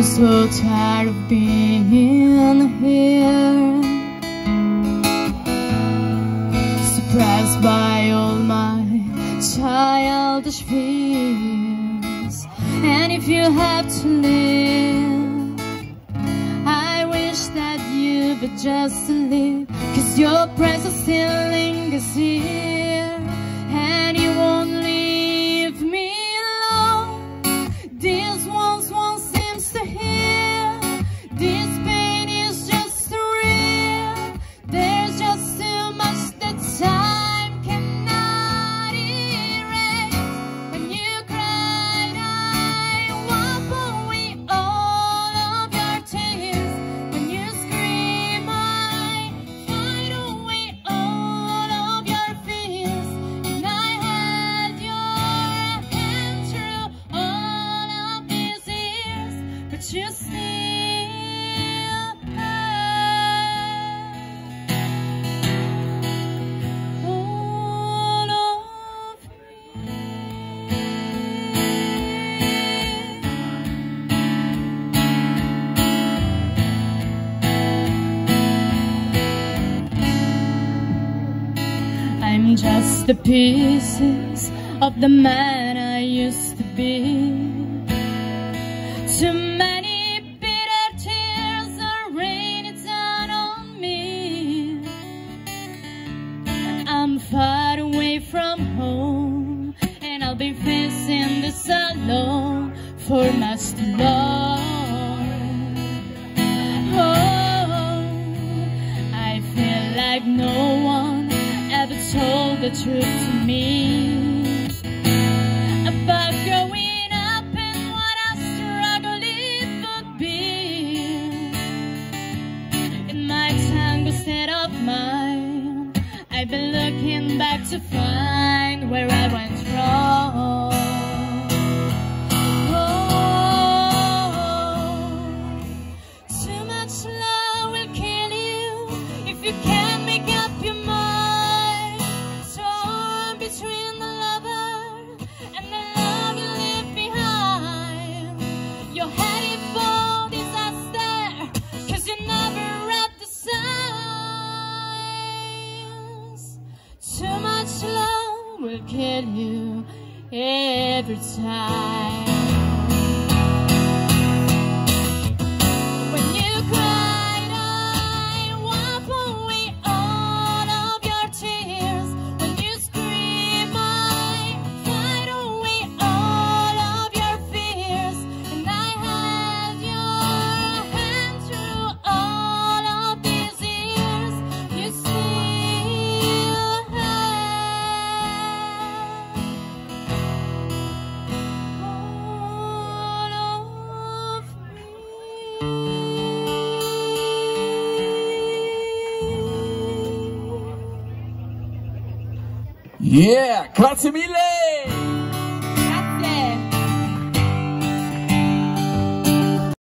I'm so tired of being here. Suppressed by all my childish fears. And if you have to live I wish that you would just live Cause your presence still lingers here This just the pieces of the man I used to be. Too many bitter tears are raining down on me. I'm far away from home, and I'll be facing this alone for much too long. Oh, I feel like no the truth to me about growing up and what a struggle it would be. In my tangled state of mind, I've been looking back to find where I went wrong. Will kill you every time. Yeah, grazie mille!